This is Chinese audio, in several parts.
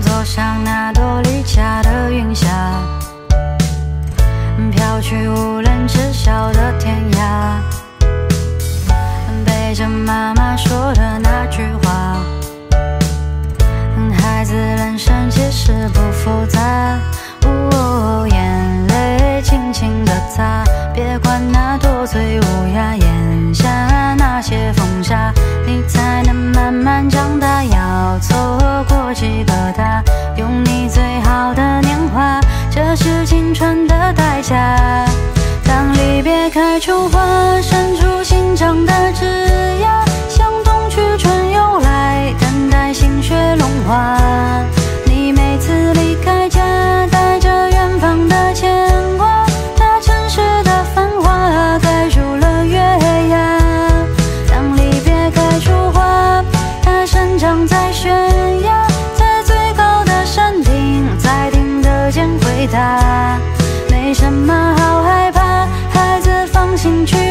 坐上那朵离家的云霞飘去无人知晓的天涯。背着妈妈说的那句话实不复杂。哦，眼泪轻轻地擦，别管那多嘴乌鸦，咽下那些风沙，你才能慢慢长大。要错过几个他，用你最好的年华，这是青春的代价。当离别开出花，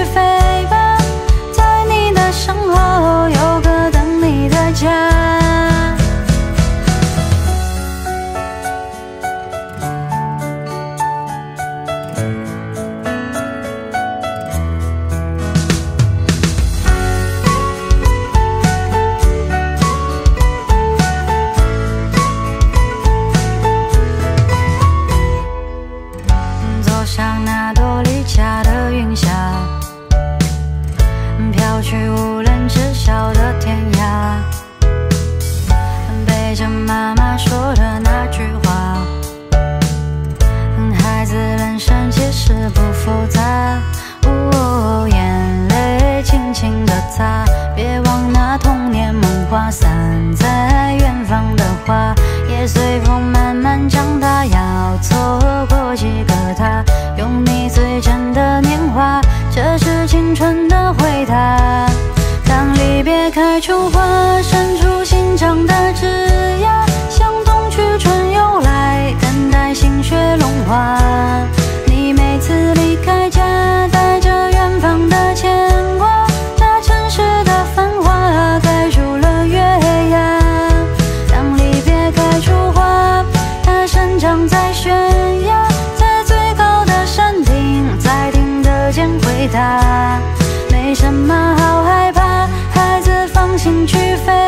心去去无人知晓的天涯，背着妈妈说的那句话，孩子人生其实不复杂。哦，眼泪轻轻地擦，别忘那童年梦话，散在远方的花，也随风秋花伸出新长的枝桠，向冬去春又来，等待新雪融化。你每次离开家，带着远方的牵挂，那城市的繁华盖住了月牙。当离别开出花，它生长在悬崖，在最高的山顶，才听得见回答。没什么好害。心去飞